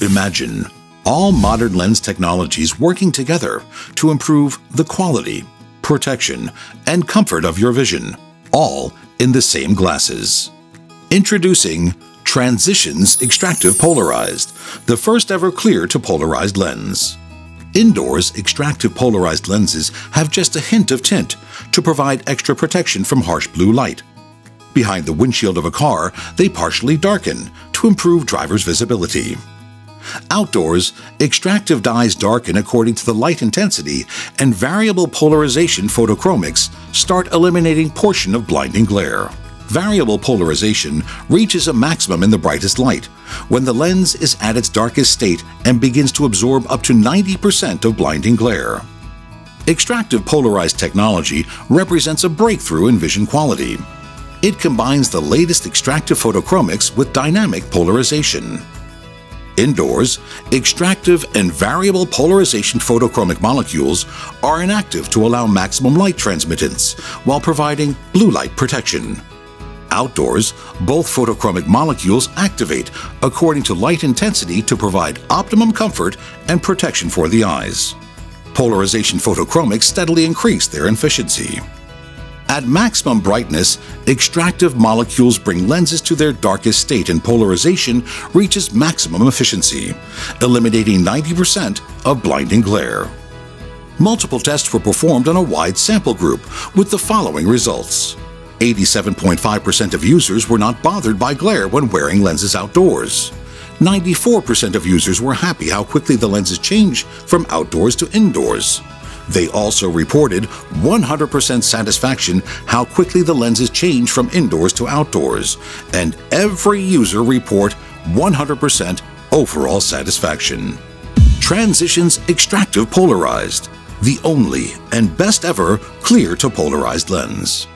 Imagine all modern lens technologies working together to improve the quality, protection, and comfort of your vision, all in the same glasses. Introducing Transitions XTRActive Polarized, the first ever clear to polarized lens. Indoors, XTRActive polarized lenses have just a hint of tint to provide extra protection from harsh blue light. Behind the windshield of a car, they partially darken to improve driver's visibility. Outdoors, XTRActive dyes darken according to the light intensity and variable polarization photochromics start eliminating portion of blinding glare. Variable polarization reaches a maximum in the brightest light, when the lens is at its darkest state and begins to absorb up to 90% of blinding glare. XTRActive polarized technology represents a breakthrough in vision quality. It combines the latest XTRActive photochromics with dynamic polarization. Indoors, XTRActive and variable polarization photochromic molecules are inactive to allow maximum light transmittance while providing blue light protection. Outdoors, both photochromic molecules activate according to light intensity to provide optimum comfort and protection for the eyes. Polarization photochromics steadily increase their efficiency. At maximum brightness, XTRActive molecules bring lenses to their darkest state and polarization reaches maximum efficiency, eliminating 90% of blinding glare. Multiple tests were performed on a wide sample group with the following results. 87.5% of users were not bothered by glare when wearing lenses outdoors. 94% of users were happy how quickly the lenses change from outdoors to indoors. They also reported 100% satisfaction how quickly the lenses change from indoors to outdoors, and every user report 100% overall satisfaction. Transitions XTRActive Polarized, the only and best ever clear to polarized lens.